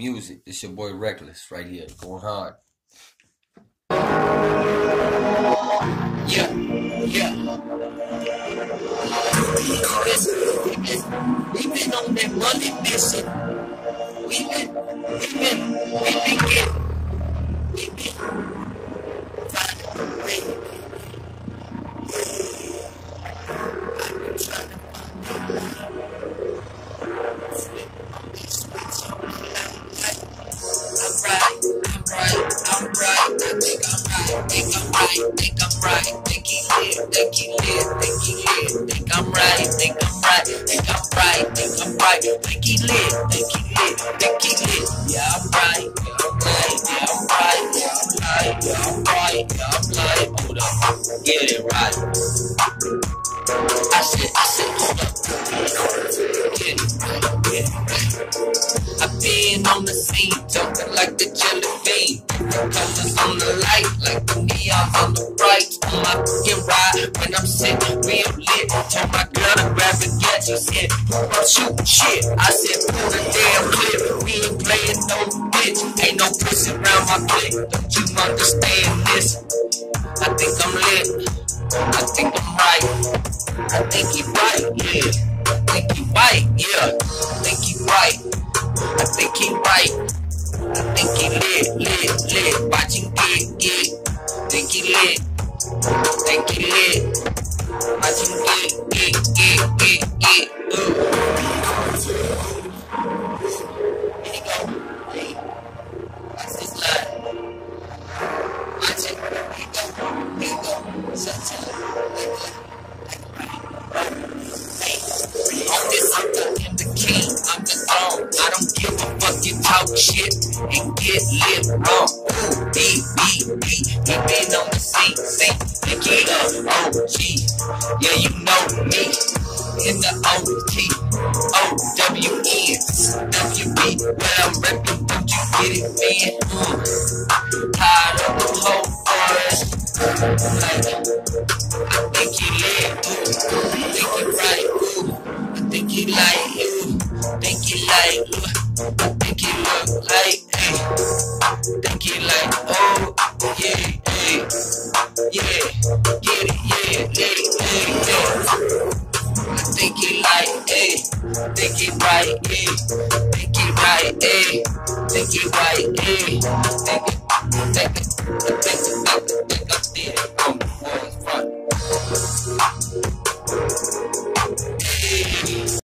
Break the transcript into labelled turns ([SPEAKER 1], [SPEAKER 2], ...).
[SPEAKER 1] music. It's your boy Reckless right here, going hard.
[SPEAKER 2] Yeah, yeah. We been on that money mission. We been, we been, we think I'm right, think I'm right, think I'm right. Think he lit, think he lit, think he lit. Think I'm right, think I'm right, think I'm right, think I'm right. Think he lit, think he lit, think he lit. Yeah, I'm right, yeah, I'm right, yeah, I'm right, yeah, I'm right, yeah, I'm right, yeah, I'm right. Hold up, get it right. I said, I said, hold up. Get it right, get it right. I've been on the scene, jumping like the jelly bean. Colors on the light, like the neons on the bright. On my fucking ride, when I'm sitting real lit. Told my girl to grab a gat, she said, I'm shooting shit. I said, pull the damn clip. We ain't playing no bitch. Ain't no pussy around my clique. Don't you understand this? I think I'm lit. I think I'm right. I think he right, yeah. I think he right, yeah. I think he right. I think he right. Think he lit, lit, lit. Watch him get, get. Think he lit. Think he lit. Watch him talk shit and get lit wrong. Ooh, B, B, B, he been on the scene, scene, pick it up, OG. Yeah, you know me, in the OT, O-W-N, W-B, when I'm reppin', don't you get it, man? Mm. Tired of the whole forest. Like, I think he lit, uh, ooh, I think he right, ooh. I think he like you. Think he like you. Think he look like hey. Think he like oh yeah hey yeah get it yeah yeah yeah yeah. Think he like hey. Think he right hey. Think he right hey. Think he right hey. Think it think it think it